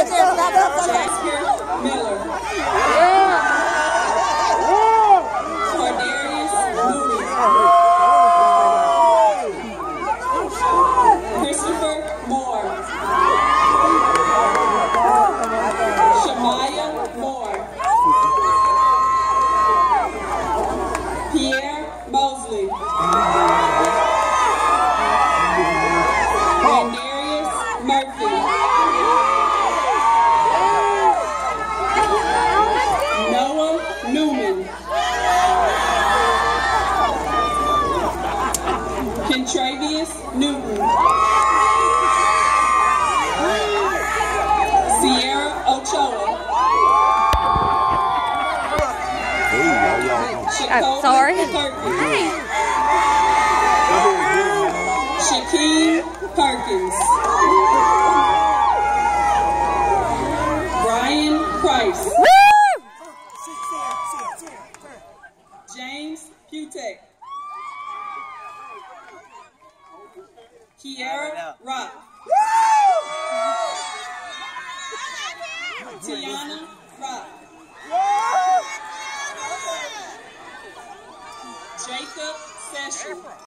right there. Back up, up. Jasper Miller. Christopher Moore. Shamaya Moore. Pierre Mosley. Newman. Kentravius Newton. Sierra Ochoa. Hey, y'all, y'all. Shakoda sorry. Perkins. Shaquem Perkins. Brian Price. James Putek. Kiara Rock. Tiana Rock. Jacob Session.